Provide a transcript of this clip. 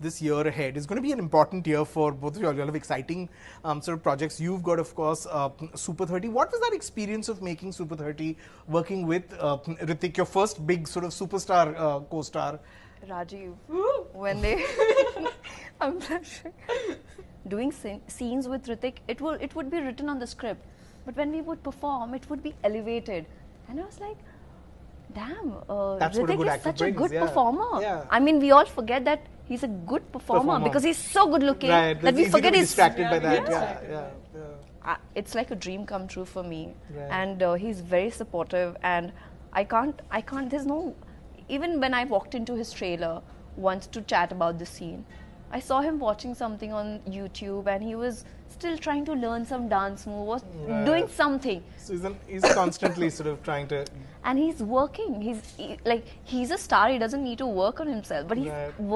this year ahead is going to be an important year for both of you. all. You all have exciting um, sort of projects. You've got, of course, uh, Super 30. What was that experience of making Super 30, working with uh, Hrithik, your first big sort of superstar uh, co-star? Rajiv, when they, I'm blushing. Doing scen- scenes with Hrithik, it will it would be written on the script, but when we would perform, it would be elevated, and I was like, damn, uh, That's what a Hrithik is actor such a good yeah. performer. Yeah. I mean, we all forget that he's a good performer, Performer. because he's so good looking Right. that we it's easy forget he's distracted by that. Yeah, Yeah, yeah. yeah, yeah. uh, it's like a dream come true for me Right. and uh, he's very supportive and i can't i can't there's no even when i walked into his trailer once to chat about the scene i saw him watching something on youtube and he was still trying to learn some dance move was Right. doing something So he's, an, he's constantly sort of trying to and he's working he's he, like he's a star he doesn't need to work on himself but he's Right. working